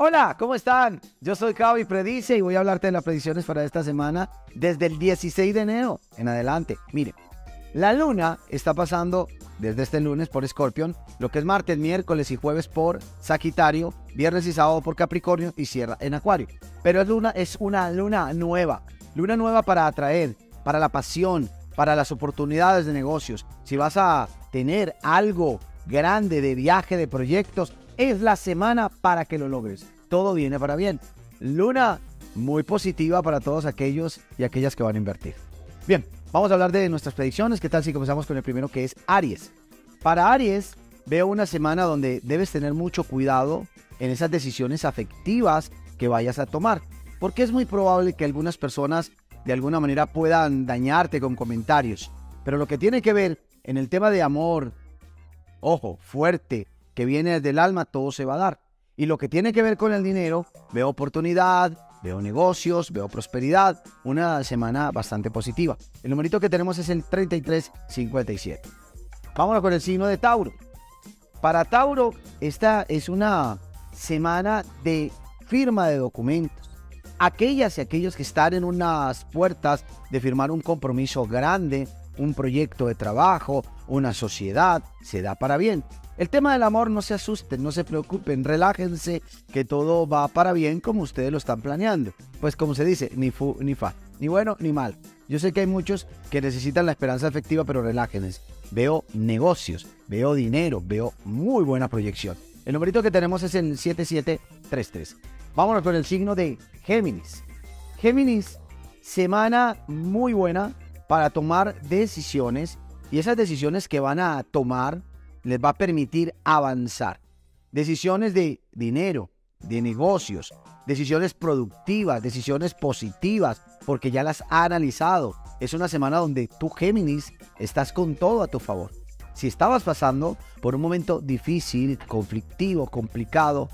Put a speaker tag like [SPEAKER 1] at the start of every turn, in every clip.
[SPEAKER 1] Hola, ¿cómo están? Yo soy Javi Predice y voy a hablarte de las predicciones para esta semana desde el 16 de enero en adelante. Mire, la luna está pasando desde este lunes por Escorpión, lo que es martes, miércoles y jueves por Sagitario, viernes y sábado por Capricornio y cierra en Acuario. Pero es, luna, es una luna nueva, luna nueva para atraer, para la pasión, para las oportunidades de negocios. Si vas a tener algo grande de viaje, de proyectos, es la semana para que lo logres. Todo viene para bien. Luna muy positiva para todos aquellos y aquellas que van a invertir. Bien, vamos a hablar de nuestras predicciones. ¿Qué tal si comenzamos con el primero que es Aries? Para Aries, veo una semana donde debes tener mucho cuidado en esas decisiones afectivas que vayas a tomar. Porque es muy probable que algunas personas de alguna manera puedan dañarte con comentarios. Pero lo que tiene que ver en el tema de amor, ojo, fuerte, que viene desde el alma, todo se va a dar. Y lo que tiene que ver con el dinero, veo oportunidad, veo negocios, veo prosperidad. Una semana bastante positiva. El numerito que tenemos es el 3357. Vámonos con el signo de Tauro. Para Tauro, esta es una semana de firma de documentos. Aquellas y aquellos que están en unas puertas de firmar un compromiso grande, un proyecto de trabajo, una sociedad, se da para bien. El tema del amor no se asusten, no se preocupen, relájense, que todo va para bien como ustedes lo están planeando. Pues como se dice, ni fu ni fa, ni bueno ni mal. Yo sé que hay muchos que necesitan la esperanza efectiva, pero relájense. Veo negocios, veo dinero, veo muy buena proyección. El numerito que tenemos es el 7733. Vámonos con el signo de Géminis. Géminis, semana muy buena para tomar decisiones y esas decisiones que van a tomar les va a permitir avanzar. Decisiones de dinero, de negocios, decisiones productivas, decisiones positivas, porque ya las ha analizado. Es una semana donde tú, Géminis, estás con todo a tu favor. Si estabas pasando por un momento difícil, conflictivo, complicado,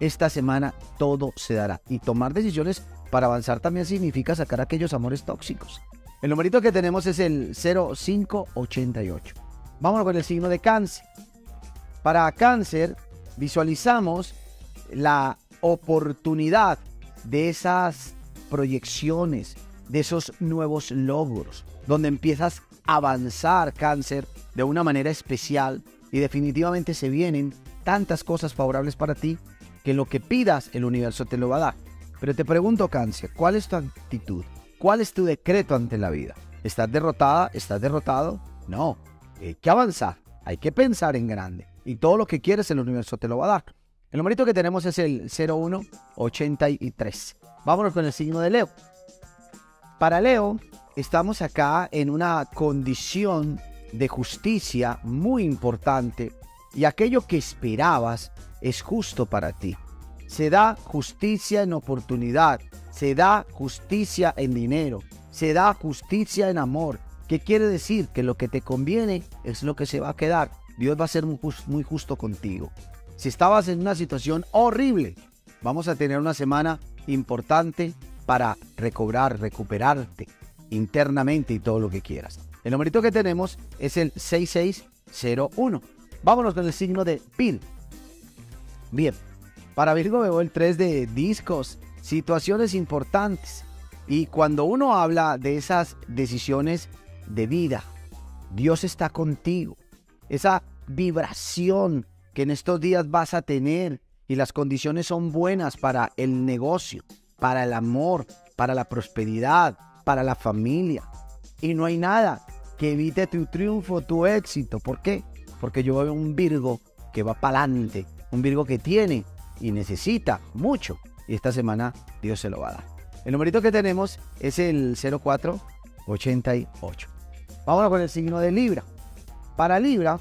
[SPEAKER 1] esta semana todo se dará. Y tomar decisiones para avanzar también significa sacar aquellos amores tóxicos. El numerito que tenemos es el 0588. Vámonos con el signo de cáncer. Para cáncer visualizamos la oportunidad de esas proyecciones, de esos nuevos logros, donde empiezas a avanzar cáncer de una manera especial y definitivamente se vienen tantas cosas favorables para ti que lo que pidas el universo te lo va a dar. Pero te pregunto cáncer, ¿cuál es tu actitud? ¿Cuál es tu decreto ante la vida? ¿Estás derrotada? ¿Estás derrotado? No, hay que avanzar, hay que pensar en grande. Y todo lo que quieres el universo te lo va a dar. El numerito que tenemos es el 0183. Vámonos con el signo de Leo. Para Leo, estamos acá en una condición de justicia muy importante y aquello que esperabas es justo para ti. Se da justicia en oportunidad, se da justicia en dinero, se da justicia en amor, ¿Qué quiere decir? Que lo que te conviene es lo que se va a quedar. Dios va a ser muy, justo contigo. Si estabas en una situación horrible, vamos a tener una semana importante para recobrar, recuperarte internamente y todo lo que quieras. El numerito que tenemos es el 6601. Vámonos con el signo de Pil. Bien, para Virgo veo el 3 de discos, situaciones importantes. Y cuando uno habla de esas decisiones de vida. Dios está contigo. Esa vibración que en estos días vas a tener y las condiciones son buenas para el negocio, para el amor, para la prosperidad, para la familia. Y no hay nada que evite tu triunfo, tu éxito. ¿Por qué? Porque yo veo un Virgo que va para adelante, un Virgo que tiene y necesita mucho. Y esta semana Dios se lo va a dar. El numerito que tenemos es el 0488. Vámonos con el signo de Libra. Para Libra,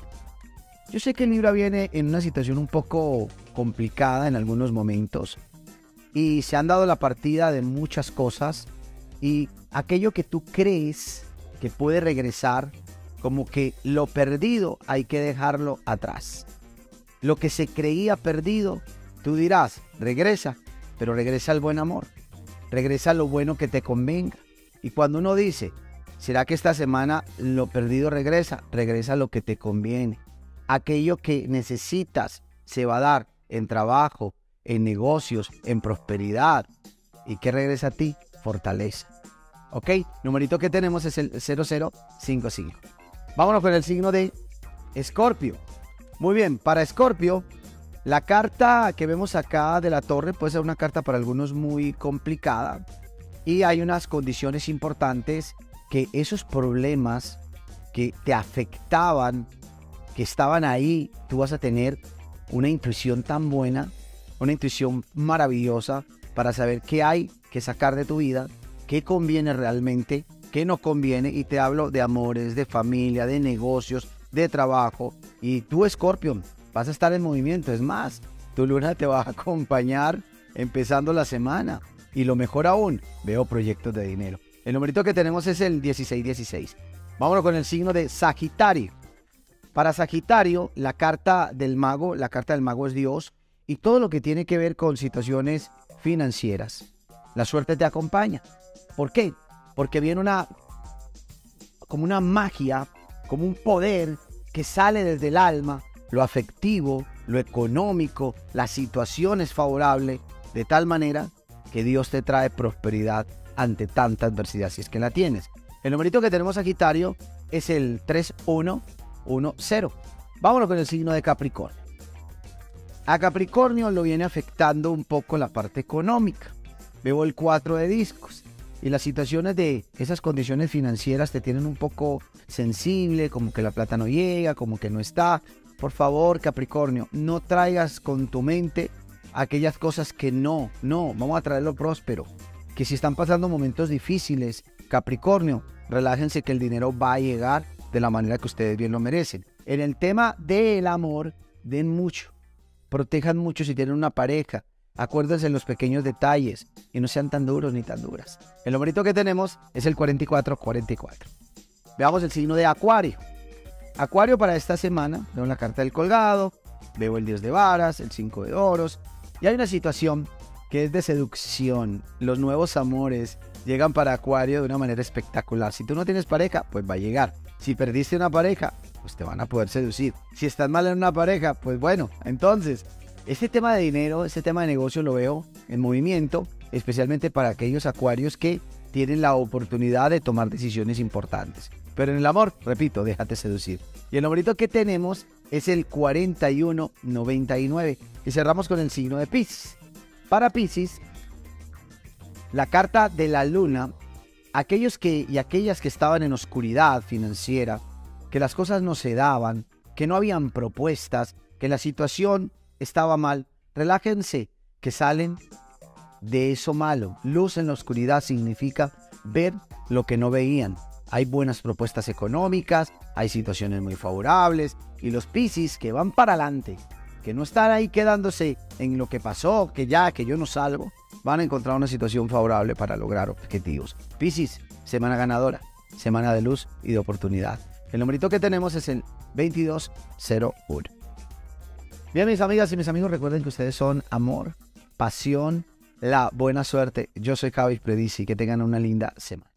[SPEAKER 1] yo sé que Libra viene en una situación un poco complicada en algunos momentos y se han dado la partida de muchas cosas y aquello que tú crees que puede regresar, como que lo perdido hay que dejarlo atrás. Lo que se creía perdido, tú dirás, regresa, pero regresa al buen amor, regresa lo bueno que te convenga. Y cuando uno dice, ¿Será que esta semana lo perdido regresa? Regresa lo que te conviene. Aquello que necesitas se va a dar en trabajo, en negocios, en prosperidad. ¿Y qué regresa a ti? Fortaleza. ¿Ok? Numerito que tenemos es el 0055. Vámonos con el signo de Escorpio. Muy bien, para Escorpio, la carta que vemos acá de la torre puede ser una carta para algunos muy complicada. Y hay unas condiciones importantes que esos problemas que te afectaban, que estaban ahí, tú vas a tener una intuición tan buena, una intuición maravillosa para saber qué hay que sacar de tu vida, qué conviene realmente, qué no conviene. Y te hablo de amores, de familia, de negocios, de trabajo. Y tú, Scorpion, vas a estar en movimiento. Es más, tu luna te va a acompañar empezando la semana. Y lo mejor aún, veo proyectos de dinero. El numerito que tenemos es el 1616. Vámonos con el signo de Sagitario. Para Sagitario, la carta del mago, la carta del mago es Dios y todo lo que tiene que ver con situaciones financieras. La suerte te acompaña. ¿Por qué? Porque viene una como una magia, como un poder que sale desde el alma, lo afectivo, lo económico, la situación es favorable, de tal manera que Dios te trae prosperidad ante tanta adversidad, si es que la tienes. El numerito que tenemos Sagitario es el 3110. Vámonos con el signo de Capricornio. A Capricornio lo viene afectando un poco la parte económica. Veo el 4 de discos y las situaciones de esas condiciones financieras te tienen un poco sensible, como que la plata no llega, como que no está. Por favor, Capricornio, no traigas con tu mente aquellas cosas que no, no, vamos a traerlo próspero. Que si están pasando momentos difíciles, Capricornio, relájense que el dinero va a llegar de la manera que ustedes bien lo merecen. En el tema del amor, den mucho. Protejan mucho si tienen una pareja. Acuérdense en los pequeños detalles y no sean tan duros ni tan duras. El numerito que tenemos es el 4444. Veamos el signo de Acuario. Acuario para esta semana, veo la carta del colgado, veo el dios de varas, el 5 de oros, y hay una situación que es de seducción. Los nuevos amores llegan para Acuario de una manera espectacular. Si tú no tienes pareja, pues va a llegar. Si perdiste una pareja, pues te van a poder seducir. Si estás mal en una pareja, pues bueno, entonces, este tema de dinero, este tema de negocio lo veo en movimiento, especialmente para aquellos acuarios que tienen la oportunidad de tomar decisiones importantes. Pero en el amor, repito, déjate seducir. Y el numerito que tenemos es el 4199. Y cerramos con el signo de Pisces. Para Pisces, la carta de la luna, aquellos que y aquellas que estaban en oscuridad financiera, que las cosas no se daban, que no habían propuestas, que la situación estaba mal, relájense, que salen de eso malo. Luz en la oscuridad significa ver lo que no veían. Hay buenas propuestas económicas, hay situaciones muy favorables y los Piscis que van para adelante, que no están ahí quedándose en lo que pasó, que ya, que yo no salgo, van a encontrar una situación favorable para lograr objetivos. Piscis, semana ganadora, semana de luz y de oportunidad. El numerito que tenemos es el 2201. Bien, mis amigas y mis amigos, recuerden que ustedes son amor, pasión, la buena suerte. Yo soy Javi Predici. Que tengan una linda semana.